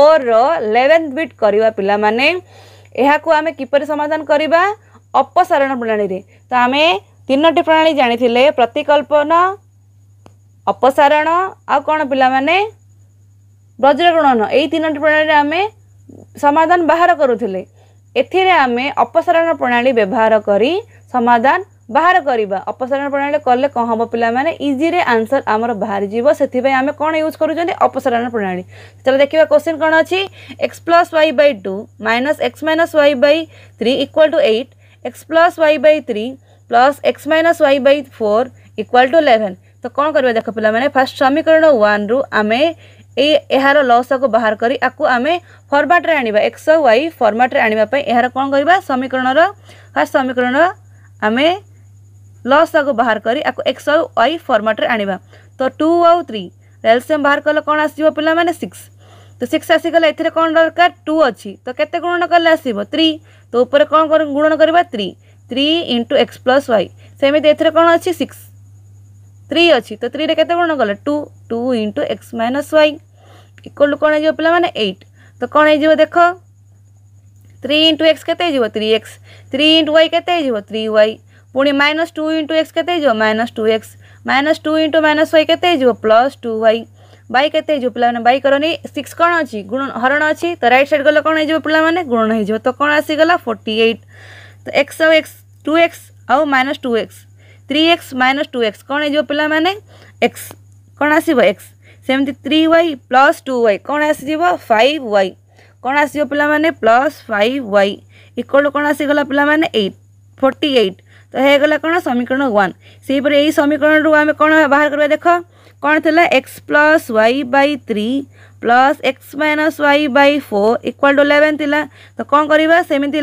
ଫୋର୍ର ଲେଭେନ୍ଥ beet କରିବା ପିଲାମାନେ ଏହାକୁ ଆମେ କିପରି ସମାଧାନ କରିବା ଅପସାରଣ ପ୍ରଣାଳୀରେ ତ ଆମେ ତିନୋଟି ପ୍ରଣାଳୀ ଜାଣିଥିଲେ ପ୍ରତିକଳ୍ପନ ଅପସାରଣ ଆଉ କ'ଣ ପିଲାମାନେ ବ୍ରଜ୍ରଗୁଣନ ଏଇ ତିନୋଟି ପ୍ରଣାଳୀରେ ଆମେ ସମାଧାନ ବାହାର କରୁଥିଲେ ଏଥିରେ ଆମେ ଅପସାରଣ ପ୍ରଣାଳୀ ବ୍ୟବହାର କରି ସମାଧାନ बाहर करवा अपसारण प्रणाली कले कह पाने इजी आंसर आम बाहरी से आम कौन यूज करुँच अपसारण प्रणाली चलो देखा क्वेश्चन कौन अच्छी x plus y by two minus x minus y by three equal to eight x plus y by three plus x minus y by four equal to eleven तो कौन कर देख पाने फास्ट समीकरण वन रु आम यार लस को बाहर करें फर्माट्रे आने एक्स वाई फर्माट्रे आई यार कौन करवा समीकरण फास्ट समीकरण हमें লসাগু বাহার করে আকু এক্স আউ ওয়াই ফর্মাটরে আনিবা তো টু আউ থ্রি এলসিএম বাহার কলে কোণ আসিব পিলামানে সিক্স তো সিক্স আসিগলে এতে কোণ দরকার টু অছি তো কেতে গুণন কলে আসিব থ্রি তো উপরে কোণ গুণন করিবা three three into x plus y সেমিতি এতে কোণ অছি সিক্স থ্রি অছি তো থ্রিরে কেতে গুণন কলে two two into x minus y equal to কোণ হয়ে যাব পিলামানে এইট তো কোণ হয়ে যাব দেখ থ্রি ইন্টু এক্স কেতে হয়ে যাব three x three into y কেতে হয়ে যাব থ্রি ওয়াই पुणी माइनस टू इंटू एक्स के minus two x minus two into minus y के प्लस टू वाई वाई के पाने बाई करनी सिक्स कौन अच्छी गुण हरण अच्छी तो रईट सैड गल कौन हो पाने गुण हो तो कौन आसीगला फोर्टी एट तो एक्स आउ एक्स टू एक्स आउ minus two x three x minus two x कौन हो पाने एक्स कौन आसव एक्स सेमती three y plus two y कौन आसीज फाइव वाई कौन आसो पाने plus five y equal to कौन आसीगला पाने एट फोर्टी एट ହେଇଗଲା କ'ଣ ସମୀକରଣ ୱାନ୍ ସେହିପରି ଏହି ସମୀକରଣରୁ ଆମେ କ'ଣ ବାହାର କରିବା ଦେଖ କ'ଣ ଥିଲା x plus y by three plus x minus y by four equal to eleven ଥିଲା ତ କ'ଣ କରିବା ସେମିତି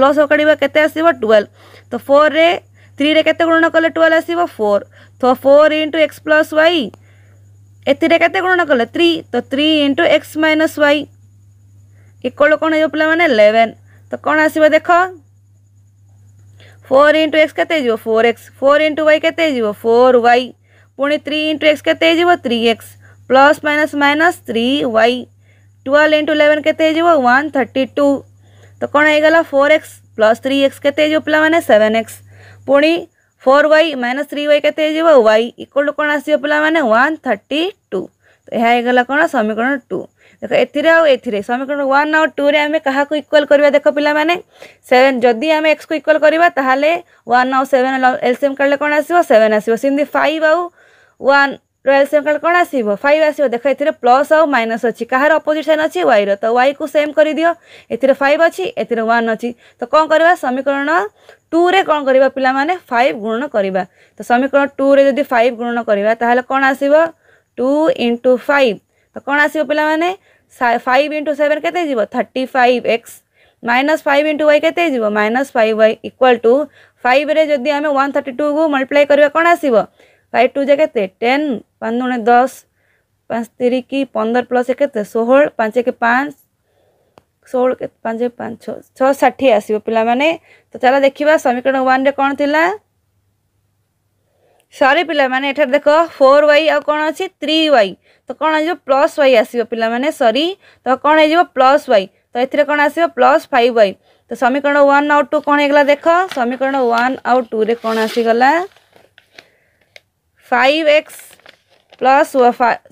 ଲସ୍ କାଢ଼ିବା କେତେ ଆସିବ ଟୁଏଲ୍ଭ ତ ଫୋର୍ରେ থ্রিরে কেতে গুণ কলে টুয়েলভ আসব ফোর তো four into x plus y এতে কেতে গুণ কলে থ্রি তো three into x minus y equal কোণ হয়ে পিলা মানে ইলেভেন তো কোণ আসব দেখ फोर इंटु एक्स के four x four into y के फोर वाई पुणी थ्री इंटु एक्स के three x plus minus minus three y twelve into eleven के वन थर्टी टू तो कौन है four x plus three x के पाने सेवेन एक्स पुणी four y minus three y के वाई इक्वल टू कौन आस पाने वन थर्टी टू तो यह कौन समीकरण टू ଦେଖ ଏଥିରେ ଆଉ ଏଥିରେ ସମୀକରଣ ୱାନ୍ ଆଉ ଟୁରେ ଆମେ କାହାକୁ ଇକ୍ୱାଲ୍ କରିବା ଦେଖ ପିଲାମାନେ ସେଭେନ୍ ଯଦି ଆମେ ଏକ୍ସକୁ ଇକ୍ୱାଲ୍ କରିବା ତାହେଲେ ୱାନ୍ ଆଉ ସେଭେନ୍ ଏଲ୍ସିୟମ୍ କାଢ଼ିଲେ କ'ଣ ଆସିବ ସେଭେନ୍ ଆସିବ ସେମିତି ଫାଇଭ୍ ଆଉ ୱାନ୍ ର ଏଲ୍ସିୟମ୍ କାର୍ଡ଼ କ'ଣ ଆସିବ ଫାଇଭ୍ ଆସିବ ଦେଖ ଏଥିରେ ପ୍ଲସ୍ ଆଉ ମାଇନସ୍ ଅଛି କାହାର ଅପୋଜିଟ୍ ସାଇନ୍ ଅଛି ୱାଇର ତ ୱାଇକୁ ସେମ୍ କରିଦିଅ ଏଥିରେ ଫାଇଭ୍ ଅଛି ଏଥିରେ ୱାନ୍ ଅଛି ତ କ'ଣ କରିବା ସମୀକରଣ ଟୁରେ କ'ଣ କରିବା ପିଲାମାନେ ଫାଇଭ୍ ଗୁଣନ କରିବା ତ ସମୀକରଣ ଟୁରେ ଯଦି ଫାଇଭ୍ ଗୁଣନ କରିବା ତାହେଲେ କ'ଣ ଆସିବ ଟୁ ଇଣ୍ଟୁ ଫାଇଭ୍ ତ କ'ଣ ଆସିବ ପିଲାମାନେ फाइव इंटु सेवेन के thirty five x minus five into y के minus five y equal to five जदि आम वन थर्टी टू को मल्टीप्लाई करवा कौन आस फाइव टू जे के टेन पाँच दुणे दस पाँच तीर कि पंदर प्लस के षोह पाँच एक पाँच षोह पाँच पाँच छः षाठी आस पाने तो चल देखा समीकरण वन कौन थी सरी पाने एठार देख फोर वाई आ कौन अच्छी थ्री वाई तो कौन आज प्लस वाई आस पाने सरी तो कौन हो प्लस वाई तो ये कौन आस प्लस फाइव वाई तो समीकरण वन आउ टू कौन होगा देख समीकरण वन आउ टू रे कौन आसीगला five x plus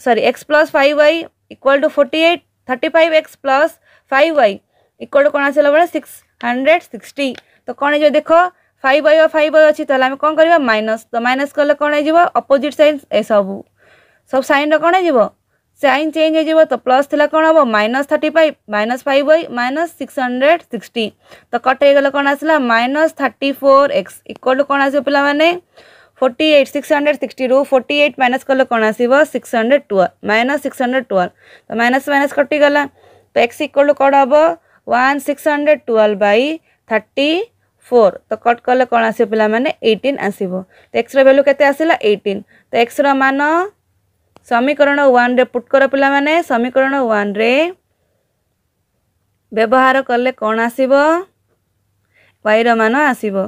sorry x plus five y equal to forty eight thirty five x plus five y equal to कौन आस सिक्स हंड्रेड सिक्सटी तो कौन हो देख फाइव आई फाइव आई अच्छी आम कौन कर माइनस तो माइनस कले कौन अपोजिट सैन ए सब सब सैन रण सैन चेज हो तो प्लस थी कौन हम minus thirty five minus five y minus six hundred sixty तो कटेगल कौन आसला minus thirty four x equal to कौन आस पे forty eight six hundred sixty forty eight minus कले कौन आस hundred twelve minus six hundred twelve तो माइनस माइनस कटिगला तो एक्स इक्वल टू कौन हम one six hundred twelve by thirty four তো କଟ୍ କଲେ କ'ଣ ଆସିବ ପିଲାମାନେ ଏଇଟିନ୍ ଆସିବ ତ ଏକ୍ସର ଭ୍ୟାଲ୍ୟୁ କେତେ ଆସିଲା ଏଇଟିନ୍ ତ ଏକ୍ସର ମାନ ସମୀକରଣ ୱାନ୍ରେ ପୁଟ୍ କର ପିଲାମାନେ ସମୀକରଣ ୱାନ୍ରେ ବ୍ୟବହାର କଲେ କ'ଣ ଆସିବ ୱାଇର ମାନ ଆସିବ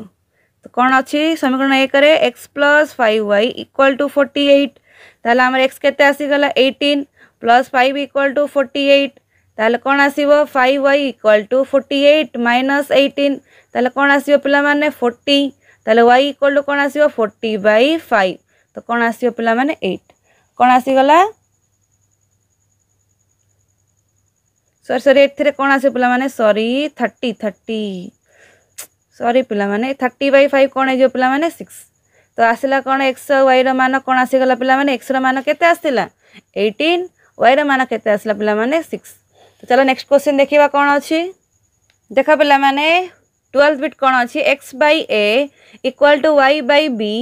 ତ କ'ଣ ଅଛି ସମୀକରଣ ଏକରେ x plus five y equal to forty eight ତାହେଲେ ଆମର ଏକ୍ସ କେତେ ଆସିଗଲା eighteen plus five equal to forty eight ତାହେଲେ କ'ଣ ଆସିବ five y equal to forty eight minus eighteen তাহলে କ'ଣ ଆସିବ ପିଲାମାନେ ଫୋର୍ଟି ତାହେଲେ ୱାଇ ଇକ୍ୱାଲ୍ ଟୁ କ'ଣ ଆସିବ ଫୋର୍ଟି ବାଇ ଫାଇଭ୍ ତ କ'ଣ ଆସିବ ପିଲାମାନେ ଏଇଟ୍ କ'ଣ ଆସିଗଲା ସରି ସରି ଏଥିରେ କ'ଣ ଆସିବ ପିଲାମାନେ ସରି ଥାର୍ଟି ଥାର୍ଟି ସରି ପିଲାମାନେ ଥାର୍ଟି ବାଇ ଫାଇଭ୍ କ'ଣ ହେଇଯିବ ପିଲାମାନେ ସିକ୍ସ ତ ଆସିଲା କ'ଣ ଏକ୍ସ ଆଉ ୱାଇର ମାନ କ'ଣ ଆସିଗଲା ପିଲାମାନେ ଏକ୍ସର ମାନ କେତେ ଆସିଲା ଏଇଟିନ୍ ୱାଇର ମାନ କେତେ ଆସିଲା ପିଲାମାନେ ସିକ୍ସ ତ ଚାଲ ନେକ୍ସଟ କ୍ୱେଶ୍ଚିନ୍ ଦେଖିବା କ'ଣ ଅଛି ଦେଖ ପିଲାମାନେ টুয়েলভ বিট কোণ অছি x by a equal to y by b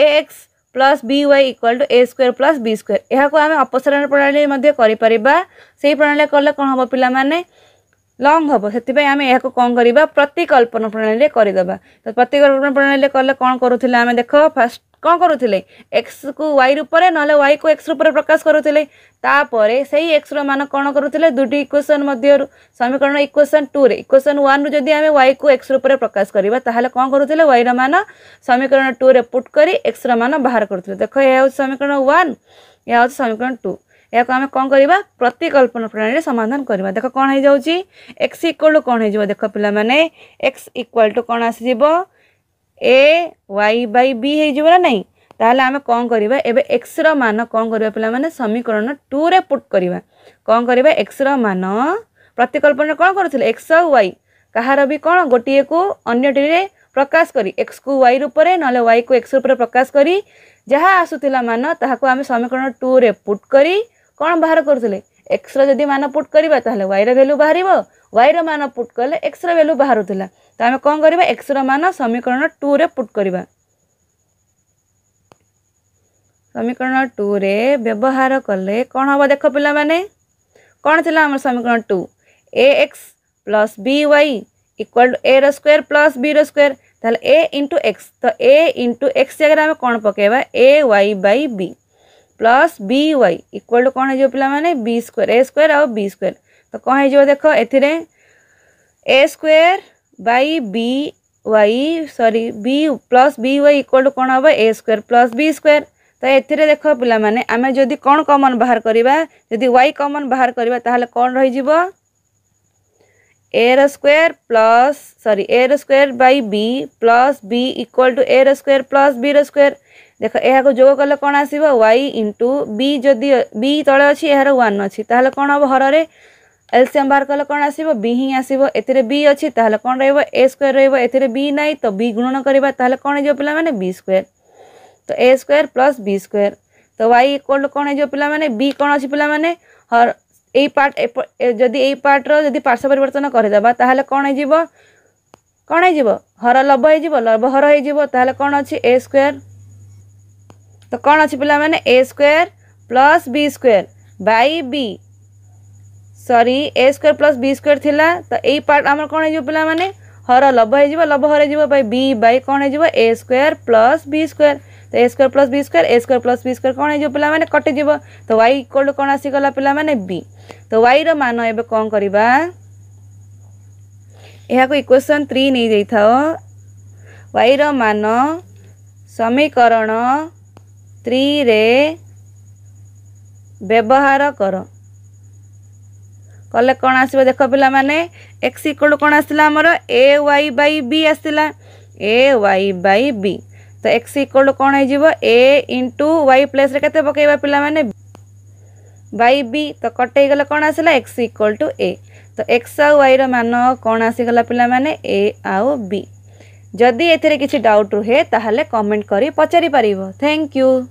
a x plus b y equal to a square plus b square এখন আমি অপসারণ প্রণালী করে সেই প্রণালী কলে কম হব পিলা মানে লং হব সেপাই আমি এখন কম করা প্রতিকল্পনা প্রণালী করেদেবা তো প্রতিকল্পনা প্রণালী কলে কম করুলে আমি দেখ ফার্স্ট କ'ଣ କରୁଥିଲେ ଏକ୍ସକୁ ୱାଇ ରୂପରେ ନହେଲେ ୱାଇକୁ ଏକ୍ସ ରୂପରେ ପ୍ରକାଶ କରୁଥିଲେ ତାପରେ ସେଇ ଏକ୍ସର ମାନ କ'ଣ କରୁଥିଲେ ଦୁଇଟି ଇକ୍ୱେସନ୍ ମଧ୍ୟରୁ ସମୀକରଣ ଇକ୍ୱେସନ୍ ଟୁରେ ଇକ୍ୱେସନ୍ ୱାନ୍ରୁ ଯଦି ଆମେ ୱାଇକୁ ଏକ୍ସ ରୂପରେ ପ୍ରକାଶ କରିବା ତାହେଲେ କ'ଣ କରୁଥିଲେ ୱାଇର ମାନ ସମୀକରଣ ଟୁରେ ପୁଟ୍ କରି ଏକ୍ସର ମାନ ବାହାର କରୁଥିଲେ ଦେଖ ଏହା ହେଉଛି ସମୀକରଣ ୱାନ୍ ଏହା ହେଉଛି ସମୀକରଣ ଟୁ ଏହାକୁ ଆମେ କ'ଣ କରିବା ପ୍ରତିକଳ୍ପନ ପ୍ରଣାଳୀରେ ସମାଧାନ କରିବା ଦେଖ କ'ଣ ହେଇଯାଉଛି ଏକ୍ସ ଇକ୍ୱାଲ୍ ଟୁ କ'ଣ ହେଇଯିବ ଦେଖ ପିଲାମାନେ ଏକ୍ସ ଇକ୍ୱାଲ୍ ଟୁ କ'ଣ ଆସିଯିବ ए वाई बै बी हो ना तो आम कौन करवा एक्स रान कौन कर पे मैंने समीकरण टू रे पुट करवा कौन कर एक्स रान प्रतिकल्पन कौन कर एक्स आउ वाई कह रही कौन गोटे को अंटी में प्रकाश कर एक्स को वाई रूप से ना वाई को एक्स रूप प्रकाश करी जहाँ आसूला मान ताक आम समीकरण टू रे पुट करी कौन बाहर करुले एक्सरे जदि मान पुट करवा वाइर रैल्यू बाहर वाई रान पुट कले एक्सरे भैल्यू बाहर तो आम कौन कर एक्सरे मान समीकरण टू रे पुट करवा समीकरण टू रे व्यवहार कले कौन हम देख पे कौन थी आम समीकरण two a x plus b y equal to a रोयर plus b रोयर ए इंटु एक्स तो ए इंटु एक्स जगह आम कौन पकेबा a y b plus b y equal to कौन हो पाने बी स्क्वयर ए स्क्वयर आउ स्क्वयर तो कौन हो देख a a square by b y सरी b plus b y equal to कौन हम a square plus b square तो ये देख पाने आम जदि कौन कमन बाहर करवा जदि वाई कमन बाहर करवा कौन रही ए स्क्वेयर प्लस सरी a square by b plus b equal to a square plus b square দেখ ଏହାକୁ ଯୋଗ କଲେ କ'ଣ ଆସିବ ୱାଇ ଇଣ୍ଟୁ ବି ଯଦି ବି ତଳେ ଅଛି ଏହାର ୱାନ୍ ଅଛି ତାହେଲେ କ'ଣ ହେବ ହରରେ ଏଲସିଏମ୍ ବାହାର କଲେ କ'ଣ ଆସିବ ବି ହିଁ ଆସିବ ଏଥିରେ ବି ଅଛି ତାହେଲେ କ'ଣ ରହିବ ଏ ସ୍କୋୟାର ରହିବ ଏଥିରେ ବି ନାହିଁ ତ ବି ଗୁଣନ କରିବା ତାହେଲେ କ'ଣ ହେଇଯିବ ପିଲାମାନେ ବି ସ୍କୋୟାର ତ a square plus b square ତ ୱାଇ ଇକ୍ୱାଲ୍ କ'ଣ ହେଇଯିବ ପିଲାମାନେ ବି କ'ଣ ଅଛି ପିଲାମାନେ ହର এই পার্ট যদি এই পার্টর যদি পার্শ্ব পরিবর্তন করেদেবা তাহলে কোণ হয়ে কোণ হয়ে হর লব হয়ে লব হর হয়ে তাহলে কোণ অ স্কোয়ার तो कौन अच्छे पे a square plus b square by b सरी a square plus b square थी तो यही पार्ट आम कौन हो पाने हर लब हो लब हर बी बै कौन हो स्क्वेर प्लस बी स्क्वेर तो a square plus b square a square plus b square कौन हो पाने कटिज तो वाई इक्वल टू कौन आसीगला पे बी तो वाई रान ए कौन करवा यहाँ इक्वेसन थ्री नहीं जाओ वाई रान समीकरण ସ୍ତ୍ରୀରେ ବ୍ୟବହାର କର କଲେ କ'ଣ ଆସିବ ଦେଖ ପିଲାମାନେ ଏକ୍ସ ଇକ୍ୱାଲ୍ କ'ଣ ଆସିଲା ଆମର ଏ ୱାଇ ବାଇ ବି ଆସିଲା ଏ ୱାଇ ବାଇ ବି ତ ଏକ୍ସ ଇକ୍ୱାଲ୍ କ'ଣ ହେଇଯିବ ଏ ଇଣ୍ଟୁ ୱାଇ ପ୍ଲେସ୍ରେ କେତେ ପକାଇବା ପିଲାମାନେ ବାଇ ବି ତ କଟେଇ ଗଲେ କ'ଣ ଆସିଲା ଏକ୍ସ ଇକ୍ୱାଲ୍ ଟୁ ଏ ତ ଏକ୍ସ ଆଉ ୱାଇର ମାନ କ'ଣ ଆସିଗଲା ପିଲାମାନେ ଏ ଆଉ ବି ଯଦି ଏଥିରେ କିଛି ଡାଉଟ୍ ରୁହେ ତାହେଲେ କମେଣ୍ଟ କରି ପଚାରିପାରିବ ଥ୍ୟାଙ୍କ ୟୁ